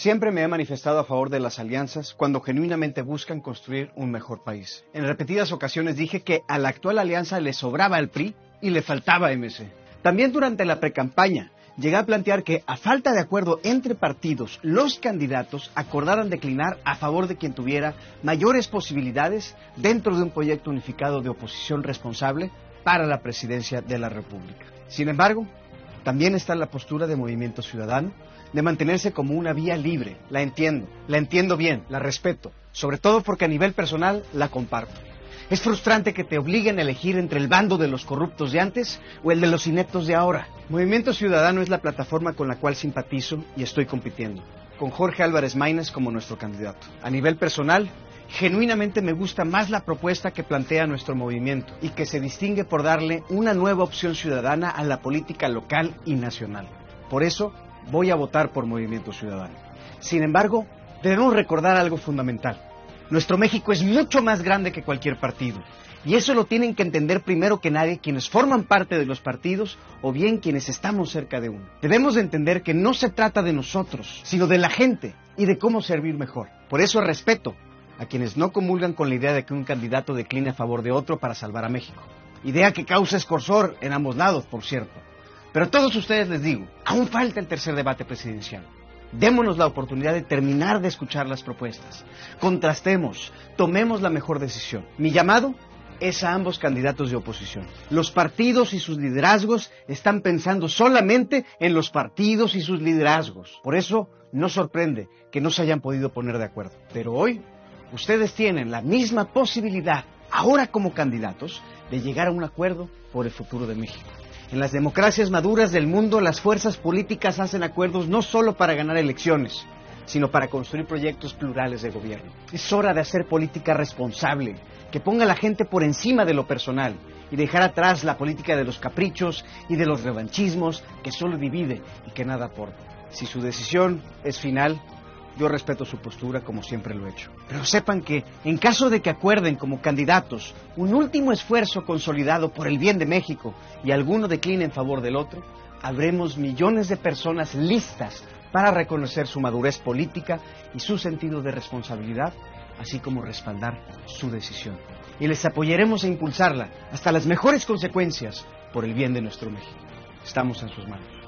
Siempre me he manifestado a favor de las alianzas cuando genuinamente buscan construir un mejor país. En repetidas ocasiones dije que a la actual alianza le sobraba el PRI y le faltaba MC. También durante la precampaña llegué a plantear que, a falta de acuerdo entre partidos, los candidatos acordaran declinar a favor de quien tuviera mayores posibilidades dentro de un proyecto unificado de oposición responsable para la presidencia de la República. Sin embargo, también está la postura de Movimiento Ciudadano de mantenerse como una vía libre. La entiendo, la entiendo bien, la respeto, sobre todo porque a nivel personal la comparto. Es frustrante que te obliguen a elegir entre el bando de los corruptos de antes o el de los ineptos de ahora. Movimiento Ciudadano es la plataforma con la cual simpatizo y estoy compitiendo, con Jorge Álvarez Maínez como nuestro candidato. A nivel personal, genuinamente me gusta más la propuesta que plantea nuestro movimiento y que se distingue por darle una nueva opción ciudadana a la política local y nacional. Por eso, voy a votar por Movimiento Ciudadano. Sin embargo, debemos recordar algo fundamental. Nuestro México es mucho más grande que cualquier partido. Y eso lo tienen que entender primero que nadie quienes forman parte de los partidos o bien quienes estamos cerca de uno. Debemos de entender que no se trata de nosotros, sino de la gente y de cómo servir mejor. Por eso respeto a quienes no comulgan con la idea de que un candidato decline a favor de otro para salvar a México. Idea que causa escorsor en ambos lados, por cierto. Pero a todos ustedes les digo, aún falta el tercer debate presidencial. Démonos la oportunidad de terminar de escuchar las propuestas. Contrastemos, tomemos la mejor decisión. Mi llamado es a ambos candidatos de oposición. Los partidos y sus liderazgos están pensando solamente en los partidos y sus liderazgos. Por eso no sorprende que no se hayan podido poner de acuerdo. Pero hoy ustedes tienen la misma posibilidad, ahora como candidatos, de llegar a un acuerdo por el futuro de México. En las democracias maduras del mundo, las fuerzas políticas hacen acuerdos no solo para ganar elecciones, sino para construir proyectos plurales de gobierno. Es hora de hacer política responsable, que ponga a la gente por encima de lo personal y dejar atrás la política de los caprichos y de los revanchismos que solo divide y que nada aporta. Si su decisión es final, yo respeto su postura como siempre lo he hecho. Pero sepan que, en caso de que acuerden como candidatos un último esfuerzo consolidado por el bien de México y alguno decline en favor del otro, habremos millones de personas listas para reconocer su madurez política y su sentido de responsabilidad, así como respaldar su decisión. Y les apoyaremos a impulsarla hasta las mejores consecuencias por el bien de nuestro México. Estamos en sus manos.